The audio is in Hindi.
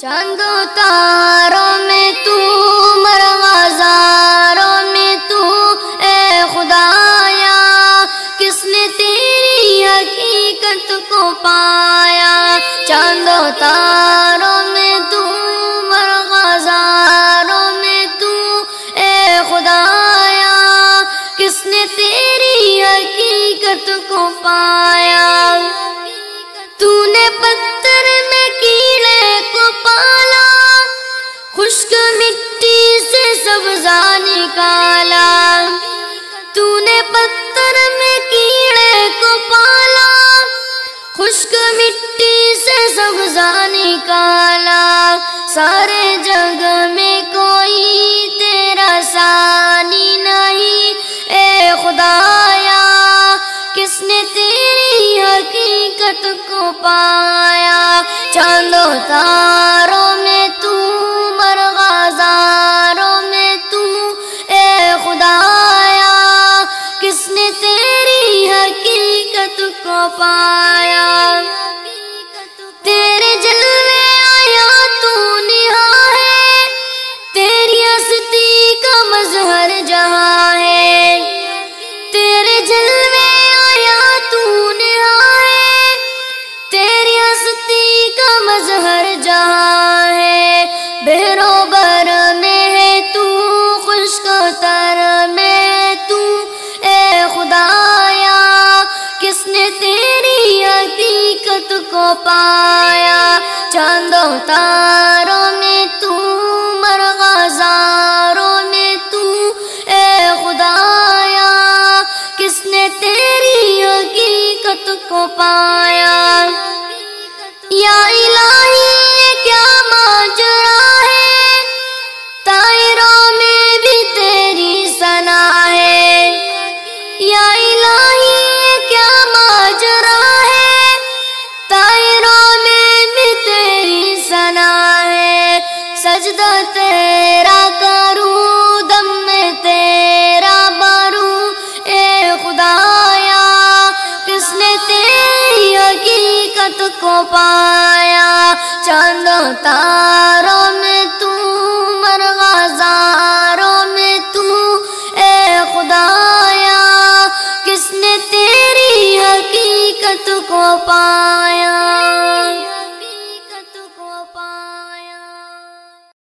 चंदो तारों में तू, मरवाजारों में तू, ए खुदाया, किसने तेरी हकीकत को पाया? चंदो तारों में तू, मरवाजारों में तू, ए खुदाया, किसने तेरी हकीकत को पाया? तूने पत्थर में कीड़े को पाला। खुश्क मिट्टी से सब्जा निकाला। सारे जग में कोई तेरा सानी नहीं। ए खुदाया, किसने तेरी हकीकत को पाया? चांदो तारों को पाया। तेरे जलवे आया तू निहा है तेरी हस्ती का मजहर जहाँ है। तेरे जलवे आया तू निहाए तेरी हस्ती का मजहर जहाँ को पाया, चांदो तारों में तू, मरगाजारों में तू, ए खुदाया, किसने तेरी हकीकत को पाया? या इलाही सजदा तेरा करूँ, दम में तेरा बारू ए खुदाया, किसने तेरी हकीकत को पाया? चांदो तारों में तू मरगाजारों में तू। ए खुदाया, किसने तेरी हकीकत को पाया?